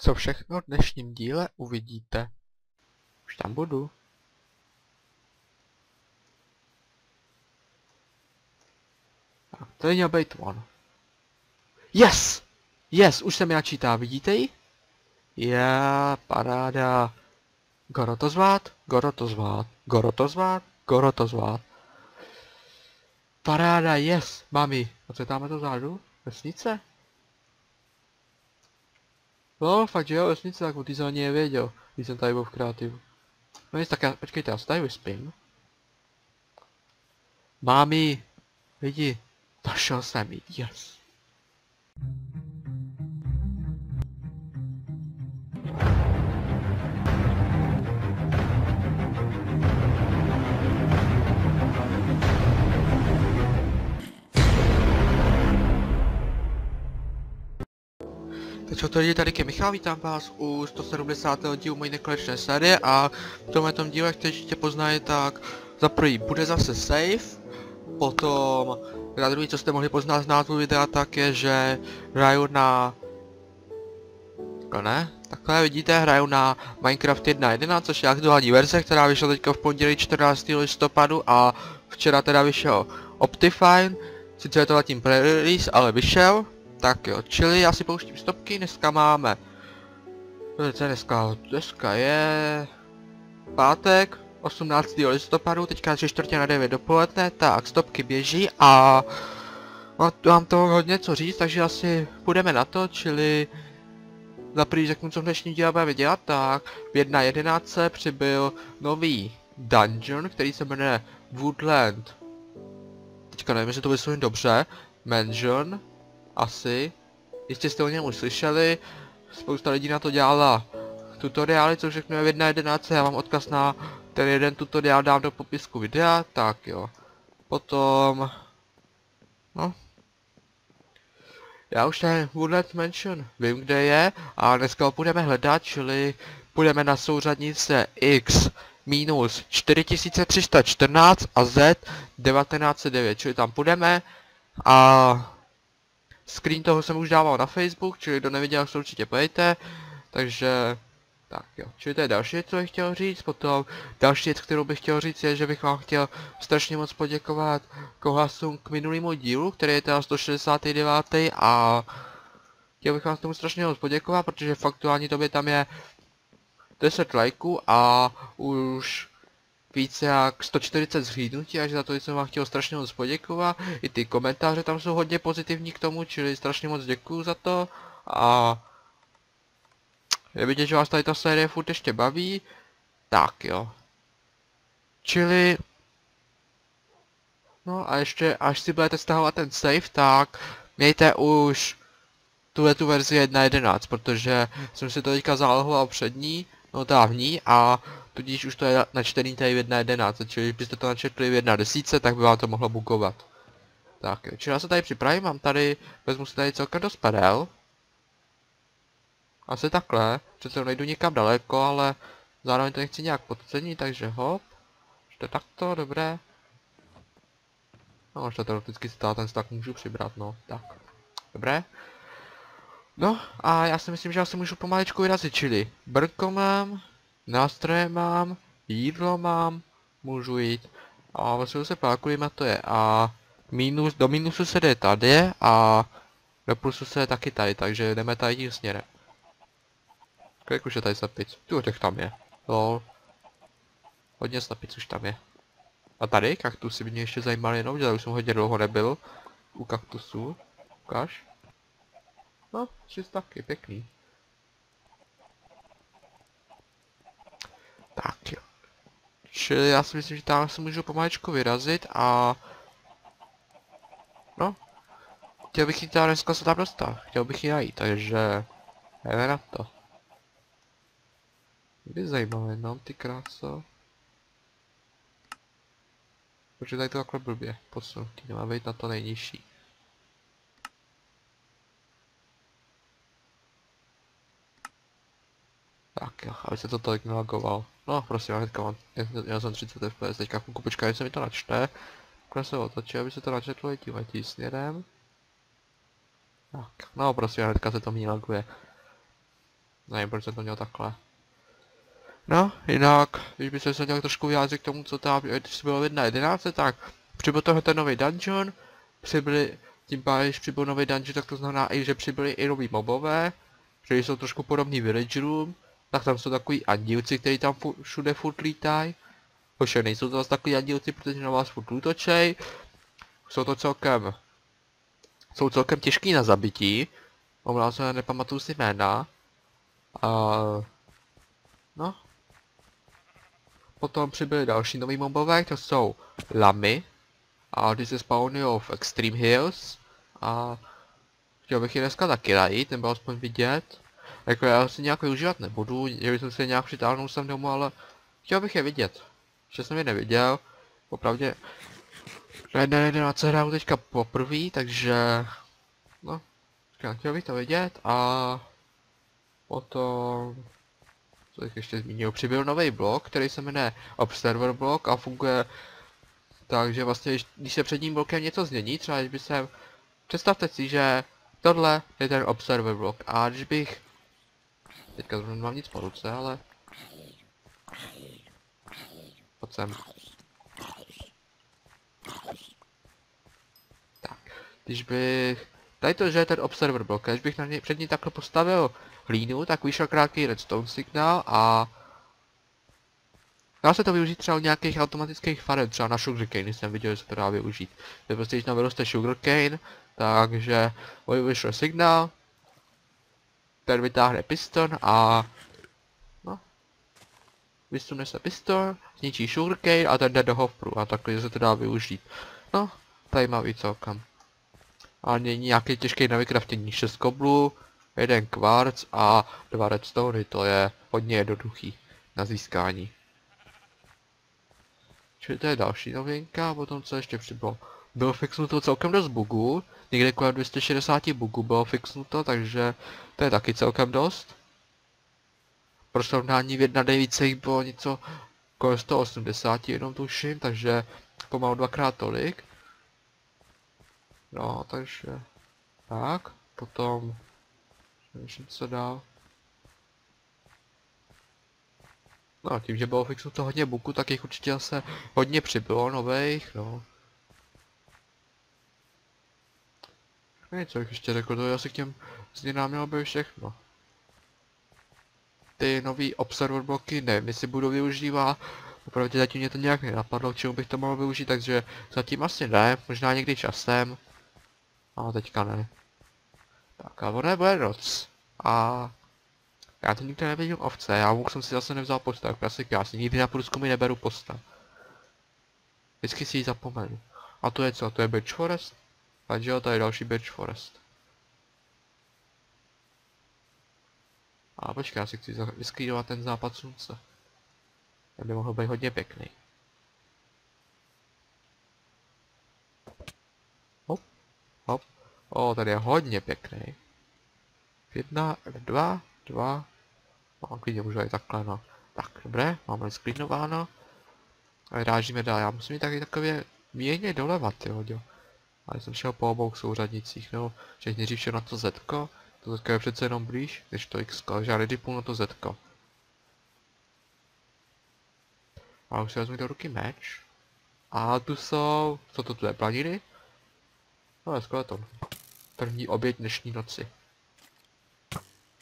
Co všechno v dnešním díle uvidíte. Už tam budu. To je měl být on. Yes! Yes, už se mi načítá, vidíte ji? Je, paráda. Goro to zvát, Goro to zvát, Goro to zvát, Goro to zvát. Paráda, yes, mami. A co je tam to zádu? Vesnice? No, fakt, že jo, vesnice, tak ty ani nevěděl, když jsem tady byl v kreativu. No nic, tak já, počkejte, já se tady vyspím. Mámi, lidi, našel jsem ji, yes. Tak to lidi, tady je Michal, vítám vás u 170. dílu mojí nekonečné série a v tom díle, jak ještě poznají, tak za prvý bude zase safe, potom za druhý, co jste mohli poznat z názvu videa, tak je, že hraju na... Takhle ne? Takhle vidíte, hraju na Minecraft 1.11, což je aktuální verze, která vyšla teďka v pondělí 14. listopadu a včera teda vyšel Optifine, sice je to zatím pre-release, ale vyšel. Tak jo, čili já si pouštím stopky, dneska máme... Co je dneska? Dneska je... Pátek, 18. listopadu, teďka 3 čtvrtě na 9 dopoledne, tak stopky běží a... Mám to hodně co říct, takže asi půjdeme na to, čili... Za prvý řeknu, co v dnešním díle budeme dělat, tak v 1.11 přibyl nový dungeon, který se jmenuje Woodland. Teďka nevím, jestli to vyslovím dobře. Mansion, asi. Jistě jste o něm už slyšeli, spousta lidí na to dělala tutoriály, co všechno je v 1.11, já vám odkaz na ten jeden tutoriál dám do popisku videa, tak jo. Potom... No. Já už ten Woodland Mansion vím, kde je a dneska ho budeme hledat, čili půjdeme na souřadnice X minus 4314 a Z 1909, čili tam půjdeme a Screen toho jsem už dával na Facebook, čili kdo neviděl, se určitě pojďte. Takže, tak jo. Čili to je další věc, co bych chtěl říct. Potom další věc, kterou bych chtěl říct, je, že bych vám chtěl strašně moc poděkovat k ohlasům k minulému dílu, který je teda 169. a chtěl bych vám tomu strašně moc poděkovat, protože faktuální době tam je 10 lajků a už více jak 140 zhlídnutí, takže za to jsem vám chtěl strašně moc poděkovat. I ty komentáře tam jsou hodně pozitivní k tomu, čili strašně moc děkuju za to. A je vidět, že vás tady ta série furt ještě baví. Tak jo. Čili... No a ještě, až si budete stahovat ten save, tak mějte už tuhle tu verzi 1.11, protože jsem si to teďka zálohoval před ní, no dávní a tudíž už to je načtený tady v 1.11, čili byste to načetli v 1.10, tak by vám to mohlo bugovat. Tak čili já se tady připravím, mám tady, vezmu si tady celkem dost padel. Asi takhle, přece nejdu nikam daleko, ale zároveň to nechci nějak podcenit, takže hop. Ještě takto, dobré. No, ještě teoreticky si ten stack můžu přibrat, no, tak. Dobré. No, a já si myslím, že já si můžu pomaličku vyrazit, čili brko mám, nástroje mám, jídlo mám, můžu jít. A vlastně se pákulím to je. A minus, do minusu se jde tady a do plusu se je taky tady, takže jdeme tady tím směrem. Kolik už je tady slepic? Tu těch tam je. Lol. Hodně slepic už tam je. A tady kaktusy by mě ještě zajímaly jenom, že už jsem hodně dlouho nebyl. U kaktusů. Ukáž. No, šest taky, pěkný. Tak jo. Čili já si myslím, že tam se můžu pomaličku vyrazit a... No. Chtěl bych jít dneska se tam dostat. Chtěl bych ji najít, takže... Jdeme na to. Kdy zajímavé, no ty kráso. Protože tady to takhle blbě posunutý, nemá být na to nejnižší. Tak jo, aby se to tolik nelagoval. No, prosím, hnedka mám, já jsem 30 fps, teďka chvilku počkám, se mi to načte. Takhle se otočí, aby se to načetlo i tím tím směrem. Tak, no prosím, hnedka se to mi laguje. Nevím, proč jsem to měl takhle. No, jinak, když by se měl trošku vyjádřit k tomu, co tam, když bylo v 1.11, tak přibyl tohle ten nový dungeon, přibyli, tím pádem, když přibyl nový dungeon, tak to znamená i, že přibyli i nový mobové, že jsou trošku podobný villagerům, tak tam jsou takový andílci, kteří tam všude furt lítají. Hoše nejsou to zase takový andílci, protože na vás furt útočej. Jsou to celkem... Jsou celkem těžký na zabití. Omlám se, nepamatuju si jména. A... No. Potom přibyly další nový mobové, to jsou lamy. A ty se spawnují v Extreme Hills. A chtěl bych je dneska taky najít, nebo aspoň vidět. Jako já si nějak využívat nebudu, že bych se nějak přitáhnul sem domů, ale chtěl bych je vidět. Že jsem je neviděl, opravdu na 1.11 hraju teďka poprvé, takže no, chtěl bych to vidět a potom co bych ještě zmínil, přibyl nový blok, který se jmenuje Observer blok a funguje takže vlastně, když se před ním blokem něco změní, třeba když by se, představte si, že tohle je ten Observer blok a když bych Teďka zrovna nemám nic po ruce, ale... Pojď sem. Tak, když bych... Tady to, že je ten observer blok, když bych na něj, před ní takhle postavil hlínu, tak vyšel krátký redstone signál a... Dá se to využít třeba u nějakých automatických farem, třeba na sugarcane, jsem viděl, že se to dá využít. To prostě, když tam vyroste sugarcane, takže vyšel signál, ten vytáhne piston a... No. Vysune se piston, zničí sugarcane a ten jde do hopru a takhle se to dá využít. No, zajímavý celkem. A není nějaký těžký na vykraftění 6 koblů, jeden kvarc a dva redstone, to je hodně jednoduchý na získání. Čili to je další novinka, potom co ještě přibylo. Bylo fixnuto celkem dost bugů, někde kolem 260 bugů bylo fixnuto, takže to je taky celkem dost. Pro srovnání v 1.9 jich bylo něco kolem 180 jenom tuším, takže pomalu dvakrát tolik. No, takže... Tak, potom... Nevím, co dál. No, tím, že bylo fixnuto hodně buku, tak jich určitě se hodně přibylo nových, no. Ne, co bych ještě řekl, to je asi k těm změnám mělo by všechno. Ty nový observer bloky, nevím, jestli budu využívat. Opravdu zatím mě to nějak nenapadlo, k čemu bych to mohl využít, takže zatím asi ne, možná někdy časem. A teďka ne. Tak a ono bude noc. A já to nikdy nevidím ovce, já vůbec jsem si zase nevzal postav, klasika, já si nikdy na průzkumy neberu postav. Vždycky si ji zapomenu. A to je co, to je Birch Forest? Takže jo, to je další Birch Forest. A počkej, já si chci vyskrýdovat ten západ slunce. Ten by mohl být hodně pěkný. Hop, hop. O, tady je hodně pěkný. Jedna, dva, dva. No, klidně můžu i takhle, no. Tak, dobré, máme sklidnováno. A vyrážíme dál. Já musím jít taky takové mírně dolevat, jo, jo. Ale jsem šel po obou souřadnicích, no, že nejdřív šel na to Z, to Z je přece jenom blíž, než to X, takže já nedypnu na to Z. A už si vezmu do ruky meč. A tu jsou, co to tu je, planiny? No, je skeleton. První oběť dnešní noci.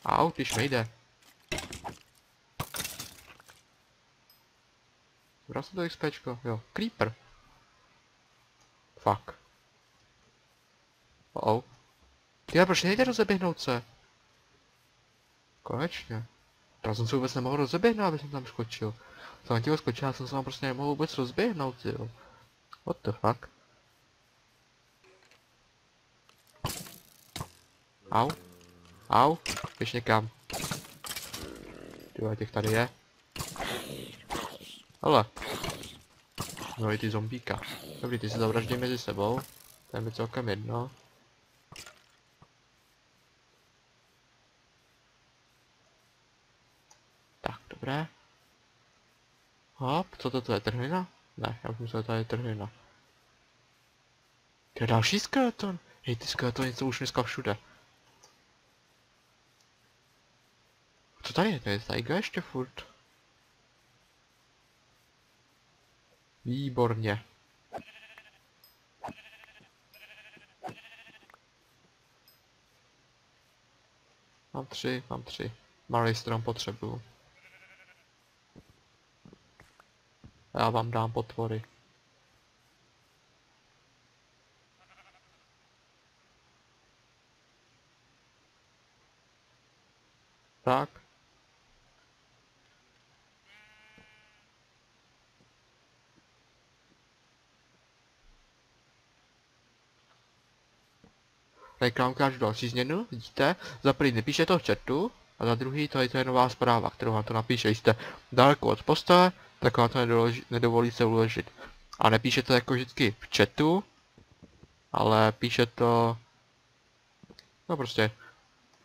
Au, když nejde. Zbral jsem to XPčko, jo. Creeper. Fuck. Oh, oh. Já proč nejde rozeběhnout se? Konečně. Já jsem se vůbec nemohl rozeběhnout, aby jsem tam skočil. Jsem chtěl skočit, já jsem se tam prostě nemohl vůbec rozběhnout, jo. What the fuck? Au. Au. Běž někam. Tyhle, těch tady je. Ale. No i ty zombíka. Dobrý, ty se zavraždí mezi sebou. To je mi celkem jedno. Dobré. Hop, co to, to je trhlina? Ne, já už myslel, že to je trhlina. To je další skeleton. Hej, ty skeletony jsou už dneska všude. Co tady je? To je tajga ještě furt. Výborně. Mám tři, mám tři. Malý strom potřebuju. Já vám dám potvory. Tak. Tady k vám ukážu další změnu, vidíte? Za první nepíše to v chatu, a za druhý je, to je nová zpráva, kterou vám to napíše. Jste daleko od postele, tak vám to nedoloži, nedovolí se uložit. A nepíše to jako vždycky v chatu, ale píše to... No prostě,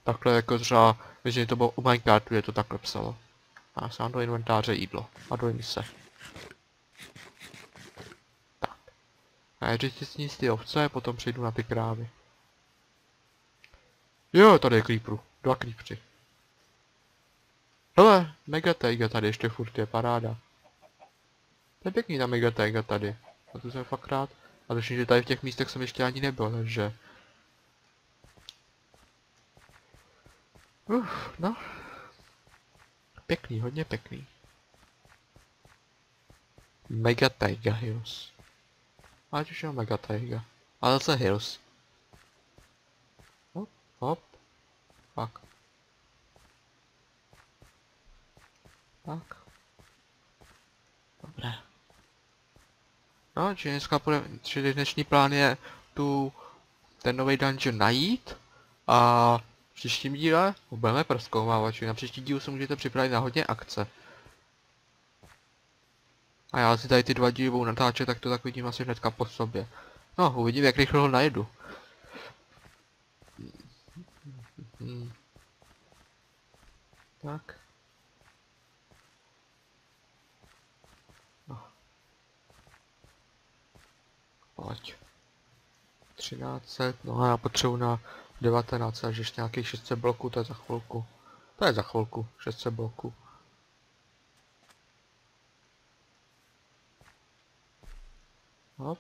takhle jako třeba, že to bylo u Minecraftu, je to takhle psalo. A sám do inventáře jídlo a do mise. Tak. A já si z ty ovce, potom přejdu na ty krávy. Jo, tady je creeperu. Dva creepery. Hele, Megataiga tady ještě furt je paráda. To je pěkný ta Megataiga tady. A to jsem fakt rád. A tuším, že tady v těch místech jsem ještě ani nebyl, takže... Uf, no. Pěkný, hodně pěkný. Megataiga Hills. Ať už je Megataiga. Ale zase Hills. Hop, hop. Fuck. Tak. Dobré. No, či dneska půjde, čili dnešní plán je tu ten nový dungeon najít a v příštím díle budeme proskoumávat, na příští díl se můžete připravit na hodně akce. A já si tady ty dva díly budu natáčet, tak to tak vidím asi hnedka po sobě. No, uvidím, jak rychle ho najedu. Hmm. Tak. Pojď. 1300, no a já potřebuji na 19, až ještě nějakých 600 bloků, to je za chvilku. To je za chvilku, 600 bloků. Hop.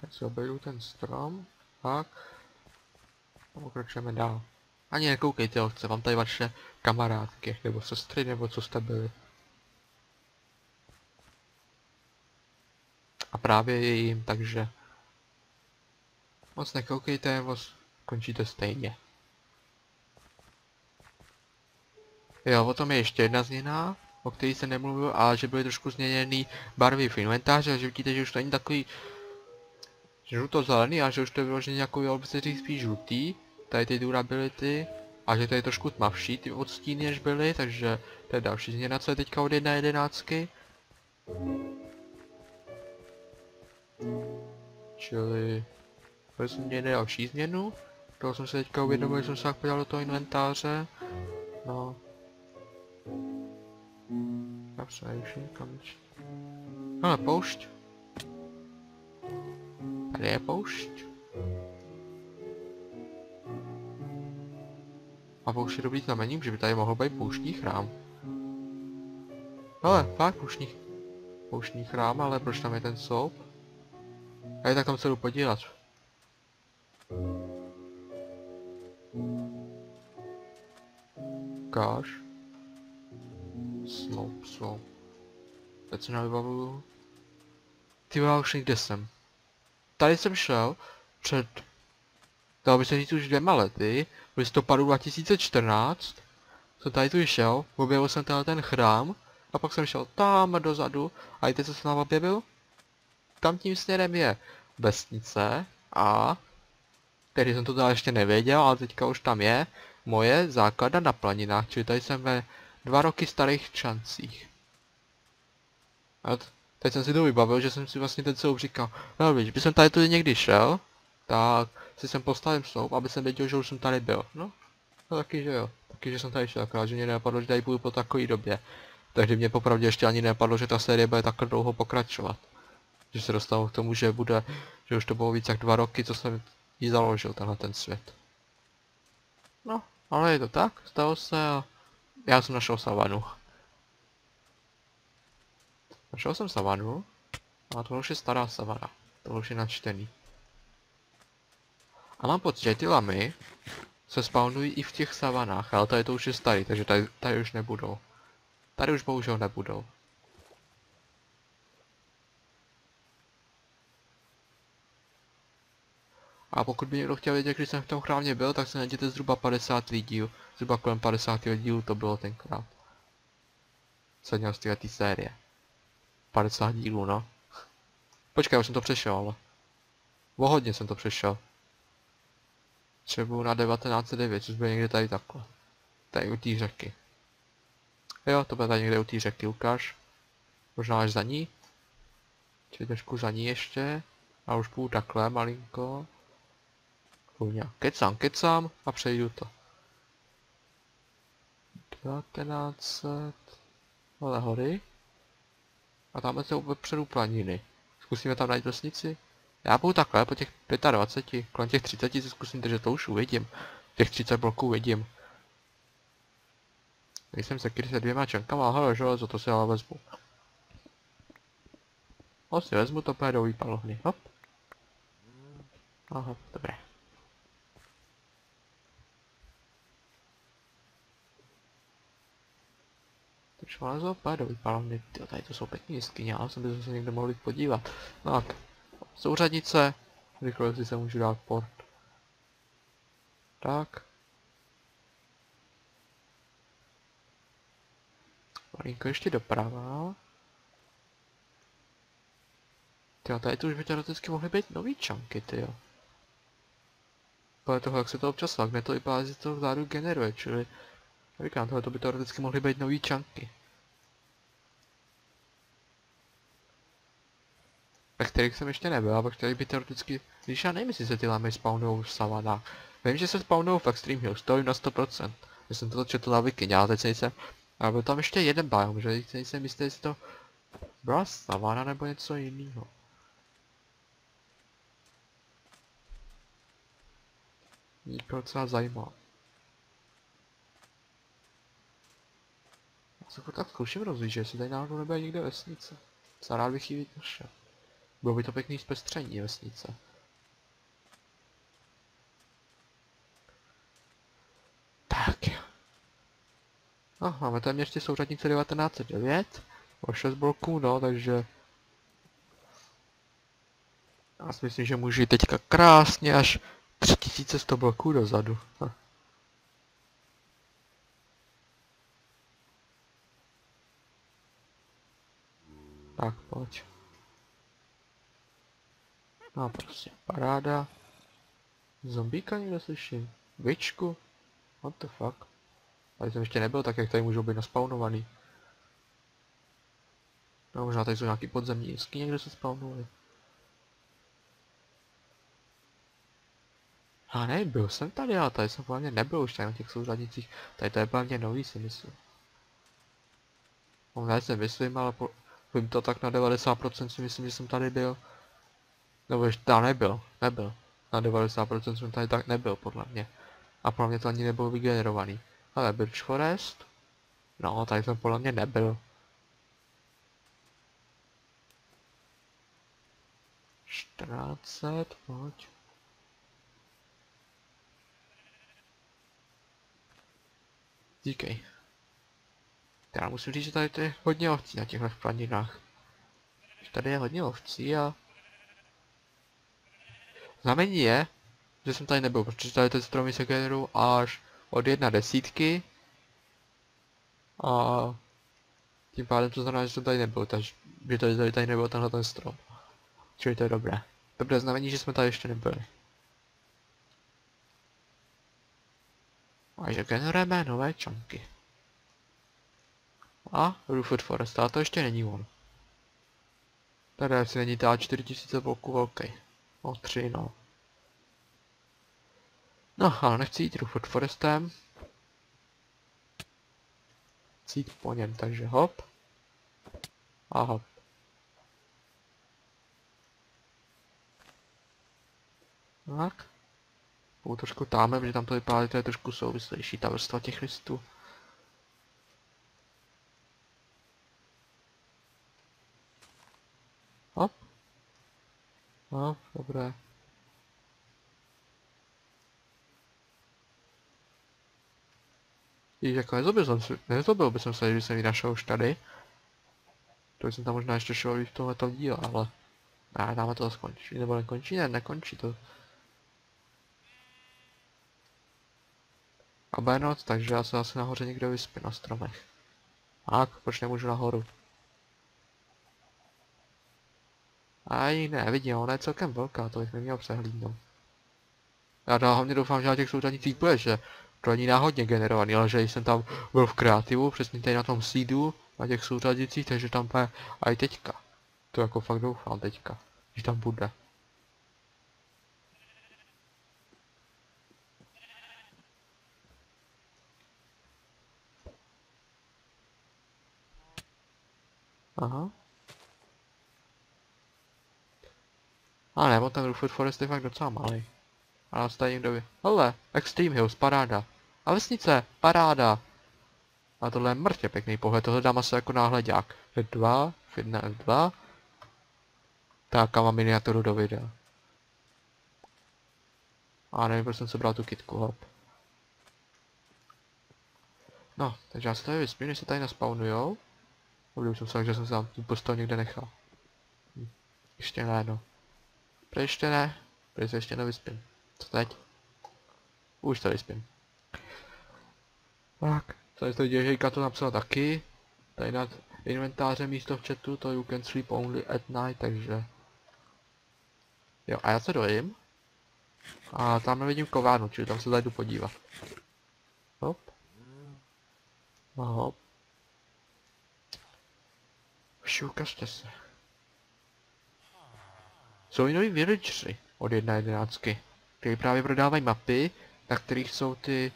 Teď si obejdu ten strom. Tak. A pokračujeme dál. Ani nekoukejte, chce vám tady vaše kamarádky, nebo sestry, nebo co jste byli. A právě je jim, takže moc nekoukejte, moc končíte stejně. Jo, o tom je ještě jedna změna, o které se nemluvil, a že byly trošku změněny barvy v inventáři, a že vidíte, že už to není takový žluto-zelený, a že už to je vyloženě jako by se říct spíš žlutý, tady ty durability, a že to je trošku tmavší ty odstíny, než byly, takže to je další změna, co je teďka od 1.11. Čili změny další změnu. Toho jsem se teďka uvědomil, že jsem se tak podíval do toho inventáře. No. Já přemýšlím, kam Ale poušť. Tady je poušť. A poušť je dobrý znamení, že by tady mohl být pouštní chrám. Ale, fakt pouštní, pouštní chrám, ale proč tam je ten sloup? A je tak tam se jdu podívat. Káš. Sloup, sloup. Teď se nevybavuju. Ty já už někde jsem. Tady jsem šel před, dalo by se říct už dvěma lety, v listopadu 2014. Jsem tady tu šel, objevil jsem tenhle ten chrám, a pak jsem šel tam dozadu, a víte co jsem tam objevil? Tam tím směrem je vesnice a který jsem to teda ještě nevěděl, ale teďka už tam je moje základa na planinách, čili tady jsem ve dva roky starých čancích. A teď jsem si to vybavil, že jsem si vlastně ten celou říkal, no víš, by jsem tady tudy někdy šel, tak si jsem postavil sloup, aby jsem věděl, že už jsem tady byl. No, no taky, že jo. Taky, že jsem tady šel, akorát, že mě nenapadlo, že tady budu po takové době. Takže mě popravdě ještě ani nenapadlo, že ta série bude takhle dlouho pokračovat že se dostal k tomu, že bude, že už to bylo víc jak dva roky, co jsem ji založil, tenhle ten svět. No, Ale je to tak, stalo se a já jsem našel savanu. Našel jsem savanu, a to už je stará savana. To už je načtený. A mám pocit, že ty lamy se spawnují i v těch savanách, ale tady to už je starý, takže tady, tady už nebudou. Tady už bohužel nebudou. A pokud by někdo chtěl vědět, když jsem v tom chrámě byl, tak se najděte zhruba 50 lidí. Zhruba kolem 50 dílů to bylo tenkrát. Co měl z této série. 50 dílů, no. Počkej, už jsem to přešel, ale. O hodně jsem to přešel. Třeba na 1909, což bude někde tady takhle. Tady u té řeky. Jo, to bude tady někde u té řeky, ukáž. Možná až za ní. Čili trošku za ní ještě. A už půjdu takhle malinko. Chuňa. Kecám, kecám a přejdu to. 1900. Ale hory. A tam se předu planiny. Zkusíme tam najít vesnici. Já budu takhle po těch 25, kolem těch 30 si zkusím držet, to už uvidím. Těch 30 bloků uvidím. Nejsem se když se dvěma čankama, hele železo, to si ale vezmu. Si vezmu to půjde do výpalohny, hop. Aha, dobré. Železo, půjde do výpalovny, tyjo, tady to jsou pěkný jeskyně, ale jsem by se někde mohli podívat. No tak, souřadnice, rychle si se můžu dát port. Tak. Malinko ještě doprava. Tyjo, tady to už by teoreticky mohly být nový čanky, tyjo. Podle toho, jak se to občas lagne, to že to vzadu generuje, čili... Říkám, tohle to by teoreticky mohly být nový čanky. ve kterých jsem ještě nebyl, a ve kterých by teoreticky, když já nevím, jestli se ty lamy spawnují v savanách. Vím, že se spawnují v Extreme Hills, to na 100%. Já jsem to četl na Wikině, ale teď nejsem, ale byl tam ještě jeden biom, že teď nejsem jistý, jestli to byla savana nebo něco jiného. Mě to docela zajímá. Já se tak zkouším rozvíjet, jestli tady náhodou nebude někde vesnice. Co rád bych ji našel. Bylo by to pěkný zpestření vesnice. Tak. No, máme tam ještě souřadnice 1909. O 6 bloků, no, takže... Já si myslím, že můžu jít teďka krásně až 3100 bloků dozadu. Hm. Tak, pojď. No prostě, paráda. Zombíka někde slyším? Vičku? What the fuck? Tady jsem ještě nebyl, tak jak tady můžou být naspawnovaný. No možná tady jsou nějaký podzemní jisky, někde se spawnovali. A ne, byl jsem tady, ale tady jsem hlavně nebyl už tady na těch souřadnicích. Tady to je hlavně nový si myslím. No ne, se myslím, ale po, vím to tak na 90% si myslím, že jsem tady byl. Nebo ještě tam nebyl, nebyl. Na 90% jsem tady tak nebyl, podle mě. A podle mě to ani nebylo vygenerovaný. Ale Birch Forest? No, tady jsem podle mě nebyl. Čtrnácet, pojď. Díkej. Já musím říct, že tady je hodně ovcí na těchto planinách. Tady je hodně ovcí a Znamení je, že jsem tady nebyl, protože tady ty stromy se generují až od jedna desítky. A tím pádem to znamená, že jsem tady nebyl, takže že tady, tady, tady nebyl tenhle ten strom. Čili to je dobré. Dobré znamení, že jsme tady ještě nebyli. A že generujeme nové čanky. A Roofwood Forest, ale to ještě není on. Tady asi není ta 4000 bloků velký. O tři, no. No, ale nechci jít Rufford Forestem. Chci jít po něm, takže hop. A hop. Tak. Půjdu trošku táme, protože tam to vypadá, to je trošku souvislejší, ta vrstva těch listů. Hop. No, dobré. Víš, jako nezlobil jsem si, nezlobil bych se, že jsem ji našel už tady. To jsem tam možná ještě šel v tohleto díle, ale... Ne, tam to skončí, nebo nekončí, ne, nekončí to. A noc, takže já se asi nahoře někde vyspím na stromech. Tak, proč nemůžu nahoru? A ji ne, vidím, ona je celkem velká, to bych neměl přehlídnout. Já hlavně doufám, že na těch souřadnicích bude, že to není náhodně generovaný, ale že jsem tam byl v kreativu, přesně tady na tom seedu, na těch souřadnicích, takže tam bude i teďka. To jako fakt doufám teďka, že tam bude. Aha. A nebo ten Rufus Forest je fakt docela malý. A nás tady někdo vy... Hele, Extreme Hills, paráda. A vesnice, paráda. A tohle je mrtě pěkný pohled, tohle dám asi jako náhledák. F2, F1, F2. Tak, a mám miniaturu do videa. A nevím, proč jsem se bral tu kitku, hop. No, takže já se tady vyspím, než se tady naspawnujou. Už jsem se že jsem se tam tu postel někde nechal. Hm. Ještě ne, no. Proč ještě ne? Proč se ještě nevyspím? Co teď? Už tady spím. Tak, tady to děžejka to napsala taky. Tady nad inventářem místo v chatu, to you can sleep only at night, takže... Jo, a já se dojím. A tam nevidím kovárnu, čili tam se zajdu podívat. Hop. A hop. Všukažte se. Jsou i noví villageri od 1.11 který právě prodávají mapy, na kterých jsou ty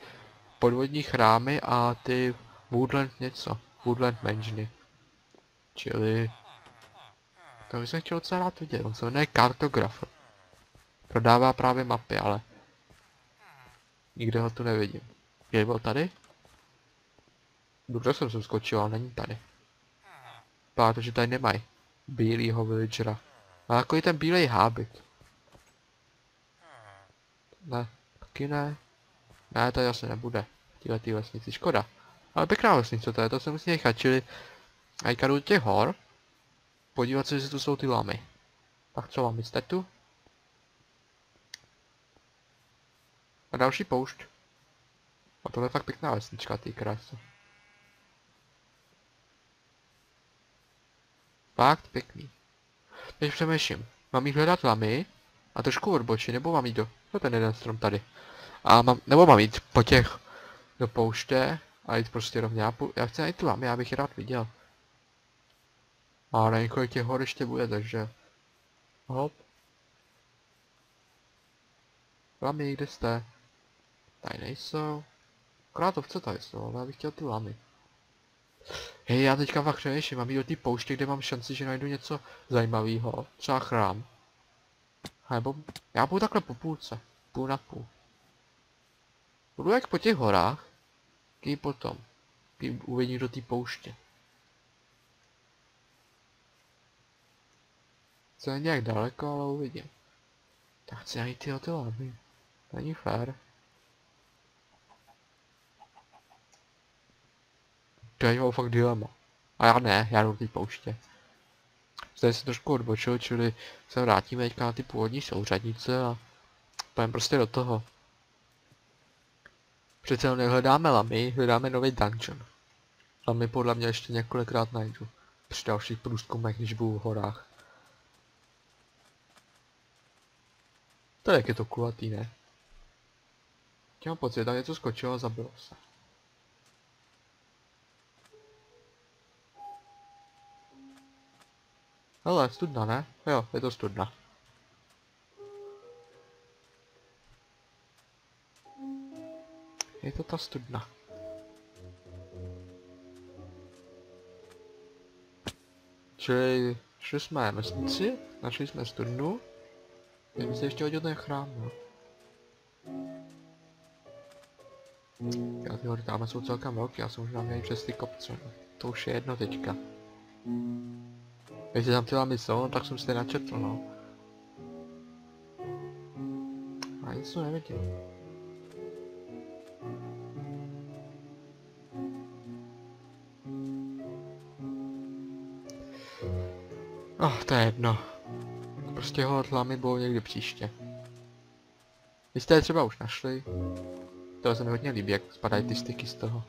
podvodní chrámy a ty Woodland něco. Woodland Mansiony. Čili... To bych chtěl docela rád vidět, on se jmenuje Kartograf. Prodává právě mapy, ale... Nikde ho tu nevidím. Je byl tady? Dobře jsem se skočil, ale není tady. Protože tady nemají bílýho villagera. A takový ten bílej hábit. Ne, taky ne. Ne, to asi nebude. Tyhle ty vesnici, škoda. Ale pěkná vesnice to je, to se musí nechat, čili... A jdu do těch hor. Podívat se, jestli tu jsou ty lamy. Tak co lamy, jste tu? A další poušť. A tohle je fakt pěkná vesnička, ty krásy. Fakt pěkný. Teď přemýšlím. Mám jít hledat lamy a trošku odbočit, nebo mám jít do... No ten jeden strom tady. A mám, nebo mám jít po těch do pouště a jít prostě rovně. Já, já chci najít tu lamy, já bych je rád viděl. A na několik těch hor ještě bude, takže... Hop. Lamy, kde jste? Tady nejsou. Krátovce tady jsou, ale já bych chtěl ty lamy. Hej, já teďka fakt přemýšlím, mám jít do té pouště, kde mám šanci, že najdu něco zajímavého. Třeba chrám. Nebo já budu takhle po půlce. Půl na půl. Budu jak po těch horách. Ký potom. Ký uvidím do té pouště. Co je nějak daleko, ale uvidím. Tak chci najít ty ty lamy. Není fér. To je fakt dilema. A já ne, já jdu do pouště. Zde se trošku odbočil, čili se vrátíme teďka na ty původní souřadnice a půjdeme prostě do toho. Přece nehledáme lamy, hledáme nový dungeon. Lamy podle mě ještě několikrát najdu. Při dalších průzkumech, když budu v horách. To je to kulatý, ne? Mám pocit, že něco skočilo a zabilo se. Hele, studna, ne? Jo, je to studna. Je to ta studna. Čili šli jsme vesnici, našli jsme studnu. Teď se ještě hodil ten chrám, no. Já ty hory tam jsou celkem velké, já jsem možná měl přes ty kopce. no. To už je jedno teďka. Jestli tam chtěla mysl, no, tak jsem si to načetl, no. A nic tu nevidím. Oh, to je jedno. Prostě ho tlamy budou někdy příště. Vy jste je třeba už našli. To se mi hodně líbí, jak spadají ty styky z toho.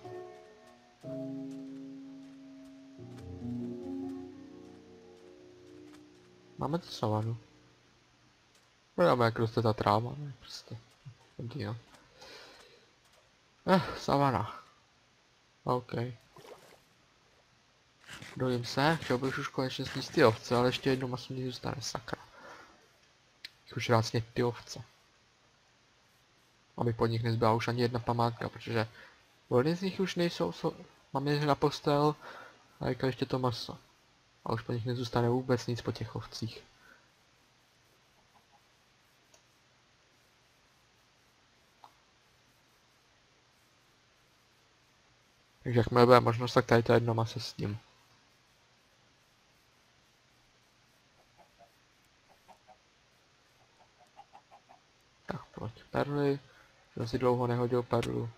Máme tu savanu. Budeme, jak roste ta tráva, ne? Prostě. No. Eh, savana. OK. Dojím se, chtěl bych už konečně sníst ty ovce, ale ještě jednou maso mi zůstane, sakra. Už rád ty ovce. Aby po nich nezbyla už ani jedna památka, protože volny z nich už nejsou, so, mám je na postel a jako ještě to maso. A už po nich nezůstane vůbec nic po těch ovcích. Takže jakmile bude možnost, tak tady to jedno maso s ním. Tak pojď, perly. Jsem si dlouho nehodil perlu.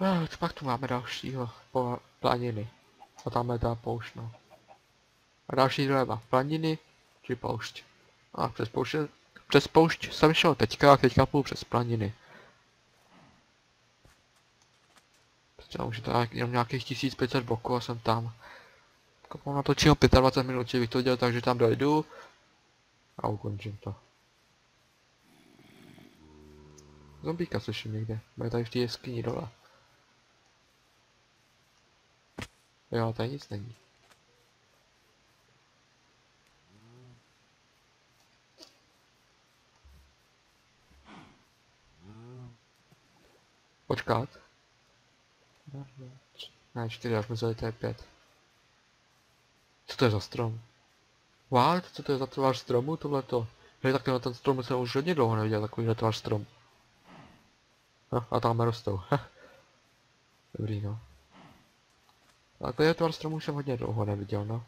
No, pak tu máme dalšího po planiny. A tam je ta poušť, no. A další doleva. Planiny či poušť. A přes poušť, přes poušť jsem šel teďka a teďka půjdu přes planiny. Prostě už je to jenom nějakých 1500 bloků a jsem tam. Kapal natočím 25 minut, bych to dělal tak, že tam dojdu a ukončím to. Zombíka slyším někde, bude tady v té jeskyni dole. Jo, tady nic není. Počkat. Ne, čtyři, jsme vzali, to je pět. Co to je za strom? What? Co to je za tvář stromu tohleto? Hej, tak tenhle ten strom jsem už hodně dlouho neviděl, takovýhle tvář strom. No, a tam rostou. Dobrý, no. To je tvar stromu jsem hodně dlouho neviděl, no.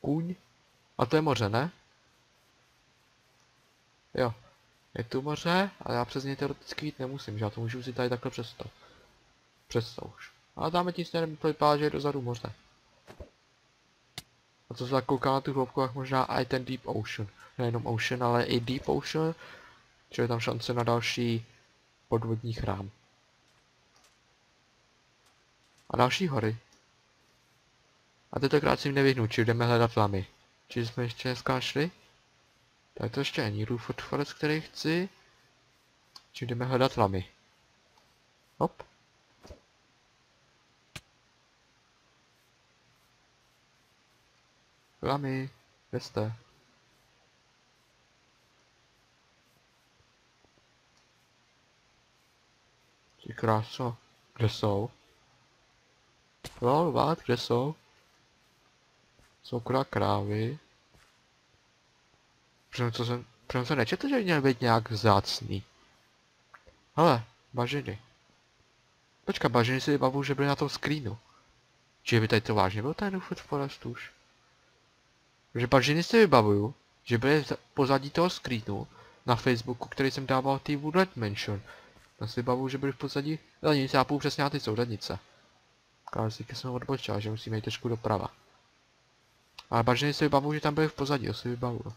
Kůň? A to je moře, ne? Jo. Je tu moře, ale já přes něj teoreticky jít nemusím, že já to můžu si tady takhle přes to. Přes to už. A dáme tím směrem vypadá, že je dozadu moře. A to se tak kouká na tu hloubku, jak možná i ten Deep Ocean. Nejenom Ocean, ale i Deep Ocean. Čili je tam šance na další podvodní chrám. A další hory. A tentokrát si nevyhnu, či jdeme hledat lamy. Či jsme ještě dneska šli? Tak to ještě není Ruford Forest, který chci. Či jdeme hledat lamy. Hop. Lamy, kde jste? Ty kráso, kde jsou? Lol, what, kde jsou? Jsou akorát krávy. Přitom co jsem, přitom jsem nečetl, že měl být nějak vzácný. Hele, bažiny. Počka, bažiny si vybavuju, že byly na tom screenu. Či by tady to vážně byl ten Food Forest už? Že bažiny si vybavuju, že byly pozadí toho screenu na Facebooku, který jsem dával té Woodland Mansion. Já si vybavuju, že byly v pozadí, ale nic, já půjdu přesně na ty souradnice. Kázíky jsem odbočil, že musíme jít trošku doprava. Ale bažiny si vybavuju, že tam byly v pozadí, to si vybavuju.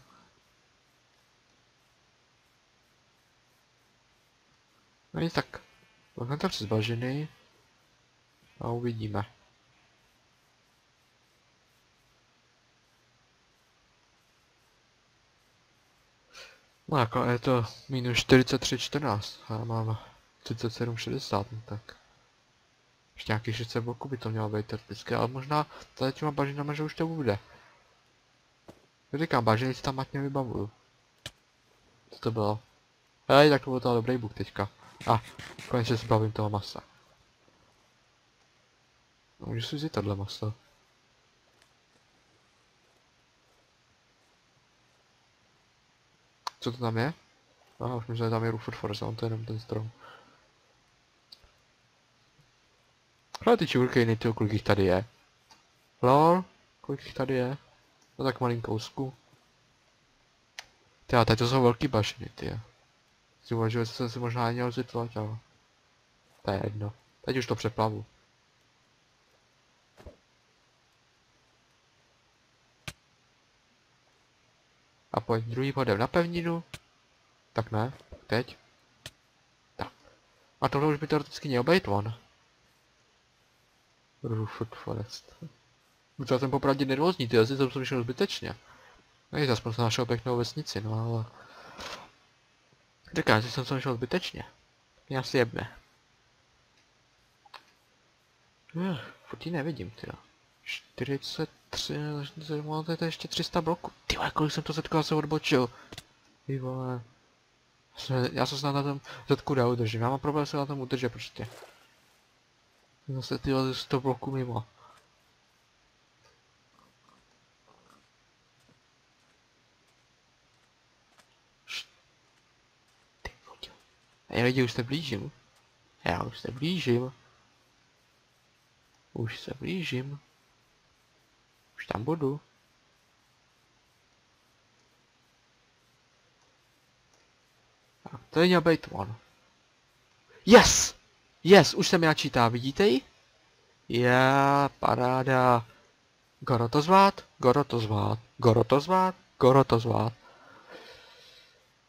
No nic tak. Vezmeme to přes bažiny. A uvidíme. No jako je to minus 43,14 a já mám 37,60, no tak. Ještě nějaký 600 bloků by to mělo být teoreticky, ale možná tady těma bažinama, že už to bude. Říkám, bažiny si tam matně vybavuju. Co to bylo? Hej, tak to byl to dobrý buk teďka. A, ah, konečně se bavím toho masa. No, můžu si vzít tohle maso. Co to tam je? Aha, už myslím, že tam je Ruford Forest, ale to je jenom ten strom. Ale ty čurkejny, ty kolik jich tady je? Lol, kolik jich tady je? No tak malinkousku. A teď to jsou velký bašiny, ty. Si uvažuji, že jsem si možná měl zitvat, ale... To je jedno. Teď už to přeplavu. A pojď druhý bodem na pevninu. Tak ne, teď. Tak. A tohle už by teoreticky měl být on. Ruford Forest. Docela jsem popravdě nervózní, ty asi jsem přišel zbytečně. No aspoň jsem našel pěknou vesnici, no ale... Říkám, že jsem se našel zbytečně. Mě asi jebne. Uh, nevidím, ty. 43, to je ještě 300 bloků. Ty kolik jsem to zetkal se odbočil. Ty vole. Já se snad na tom zetku dá udržím, já mám problém se na tom udržet prostě. Zase ty 100 bloků mimo. Hej lidi, už se blížím. Já už se blížím. Už se blížím. Už tam budu. Tak, to je měl být on. Yes! Yes, už se mi načítá, vidíte ji? Já, paráda. Goro to zvát, Goro to zvát, Goro to zvát, Goro to zvát.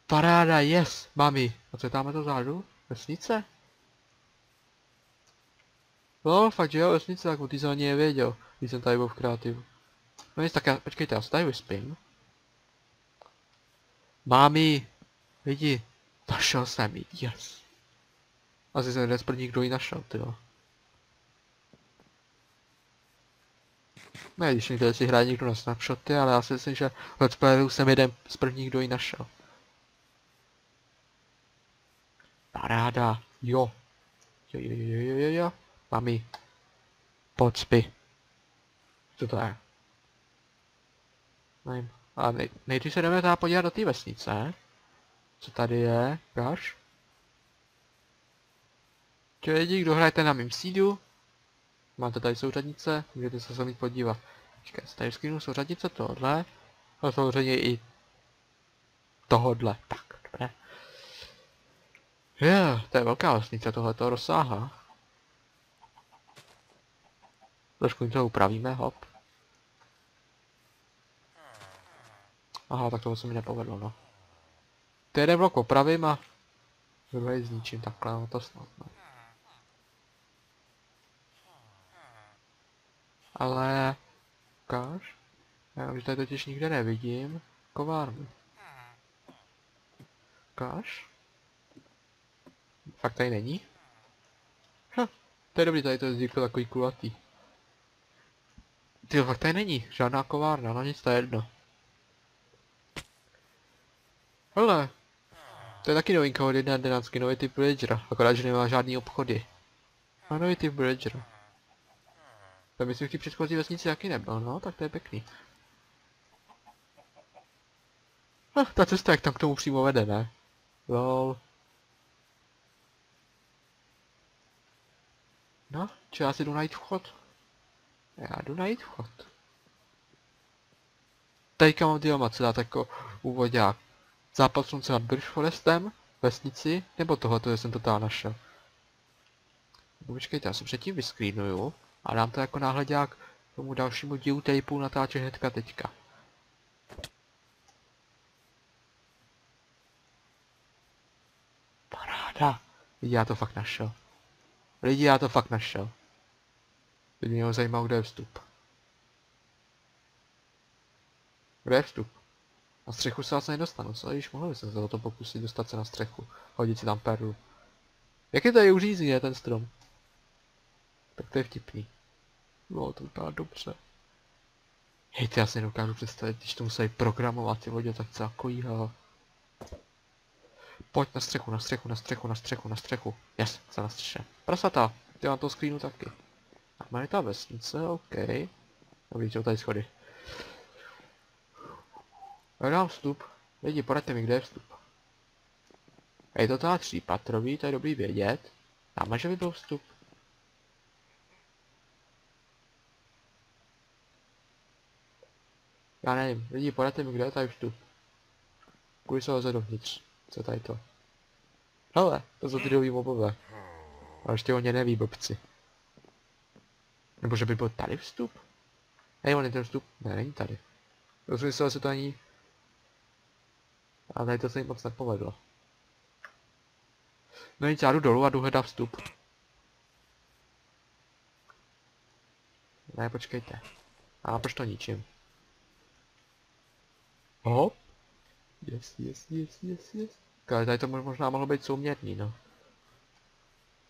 Paráda, yes, mami. A co je tam to zádu? Vesnice? No, fakt, že jo, vesnice, tak o ty ani nevěděl, když jsem tady byl v kreativu. No nic, tak já, počkejte, já se tady vyspím. Mámi, lidi, našel jsem ji, yes. Asi jsem jeden z prvních, kdo ji našel, tyjo. Ne, když někde si hraje někdo na snapshoty, ale já si myslím, že Let's Playu jsem jeden z prvních, kdo ji našel. Paráda, jo. Jo, jo, jo, jo, jo, jo. Mami. Spí. Co to je? Nevím. A nej nejdřív se jdeme teda podívat do té vesnice. Co tady je? Gaš? Čau lidi, kdo hrajete na mým sídu? Máte tady souřadnice, můžete se sami podívat. Počkej, tady screenu souřadnice tohle. A samozřejmě i tohodle. Tak, dobré. Yeah, to je velká vesnice tohleto rozsáhla. Trošku jim to upravíme, hop. Aha, tak toho se mi nepovedlo, no. To jeden blok opravím a druhý zničím takhle, no to snad, no. Ale... Ukáž? Já už tady totiž nikde nevidím. Kovárnu. Ukáž? Fakt tady není? Ha, to je dobrý, tady to je zvykle takový kulatý. Ty fakt tady není, žádná kovárna, no nic, to je jedno. Hele, to je taky novinka od 1.11, nový typ villagera, akorát, že nemá žádný obchody. A nový typ villagera. To myslím, v té předchozí vesnici jaký nebyl, no, tak to je pěkný. No, ta cesta jak tam k tomu přímo vede, ne? Lol. No, či já si jdu najít vchod? Já jdu najít vchod. Teďka mám dilema, co dát jako úvodák. Západ slunce nad Birch Forestem, vesnici, nebo tohle, jsem totál našel. No počkejte, já se předtím vyscreenuju a dám to jako náhledák tomu dalšímu dílu tapeu natáčet hnedka teďka. Paráda. Lidi, já to fakt našel. Lidi, já to fakt našel. Teď mě zajímá, kde je vstup. Kde je vstup? Na střechu se asi nedostanu, co? Již mohl jsem se o to pokusit dostat se na střechu. Hodit si tam perlu. Jak je tady uřízný, ten strom? Tak to je vtipný. No, to vypadá dobře. Hej, ty já si nedokážu představit, když to museli programovat ty vodě, tak co jíha. Pojď na střechu, na střechu, na střechu, na střechu, na střechu. Yes, jsem na střeše. Prasata, ty mám to screenu taky. A má ta vesnice, OK. Dobrý, jsou tady schody. Já dám vstup. Lidi, poraďte mi, kde je vstup. Je to teda třípatrový, to je dobrý vědět. Dáme, že by byl vstup. Já nevím, lidi, poraďte mi, kde je tady vstup. Kudy se leze dovnitř. Co tady to? Hele, to jsou ty dový mobové. A ještě o ně neví, blbci. Nebo že by byl tady vstup? Hej, on je ten vstup? Ne, není tady. To jsem myslel, že to ani... A tady to se jim moc nepovedlo. No nic, já jdu dolů a jdu hledat vstup. Ne, počkejte. A proč to ničím? Hop. Yes, yes, yes, yes, yes. Ale tady to možná mohlo být souměrný, no.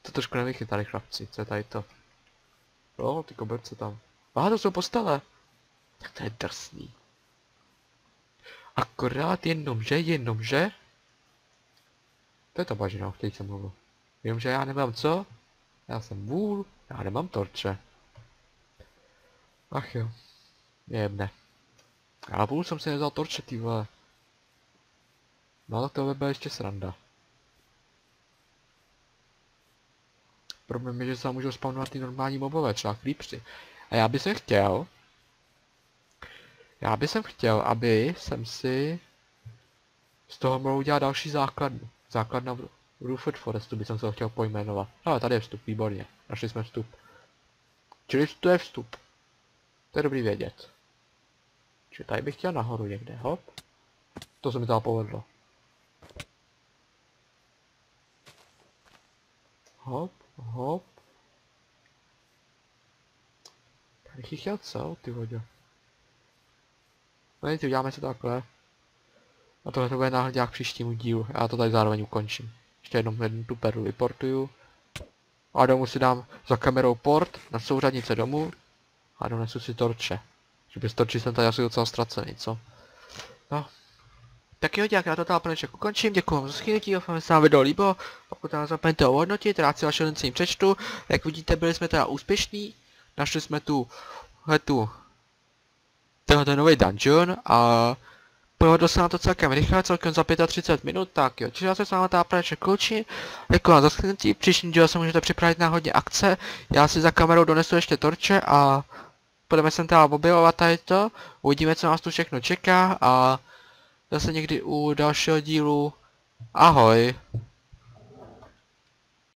To trošku nevychytali chlapci, co je tady to? Jo, ty koberce tam. Aha, to jsou postele. Tak to je drsný. Akorát jenom, že, jenom, že? To je to bažina, o který jsem mluvil. Jenomže já nemám co? Já jsem vůl, já nemám torče. Ach jo. Jebne. Já vůl jsem si nevzal torče, ty vole. No tak to by byla ještě sranda. Problém je, že se můžou spawnovat ty normální mobové, třeba creepsy. A já bych se chtěl... Já bych jsem chtěl, aby jsem si... Z toho mohl udělat další základnu. Základna v Ruford Forestu by jsem se ho chtěl pojmenovat. Ale tady je vstup, výborně. Našli jsme vstup. Čili to je vstup. To je dobrý vědět. Čili tady bych chtěl nahoru někde, hop. To se mi toho povedlo. Hop, hop. Tady chtěl co, ty vodě. No ty uděláme se takhle. A tohle to bude náhledě k příštímu dílu. Já to tady zároveň ukončím. Ještě jednou jednu tu perlu vyportuju. A domů si dám za kamerou port na souřadnice domů. A donesu si torče. Že torči jsem tady asi docela ztracený, co? No. Tak jo, děkuji, já to tady dnešek ukončím, děkuji vám za schytnutí, doufám, že se vám video líbilo. Pokud nás zapomeňte ohodnotit, rád si vaše lincím přečtu. Jak vidíte, byli jsme teda úspěšní. Našli jsme tu, tu, tenhle nový dungeon a Provedl se na to celkem rychle, celkem za 35 minut, tak jo, čiže já se s vámi tápra kouči, jako za zaschnutí, příští díl se můžete připravit na hodně akce, já si za kamerou donesu ještě torče a budeme se teda objevovat tady to, uvidíme, co nás tu všechno čeká a zase někdy u dalšího dílu, ahoj.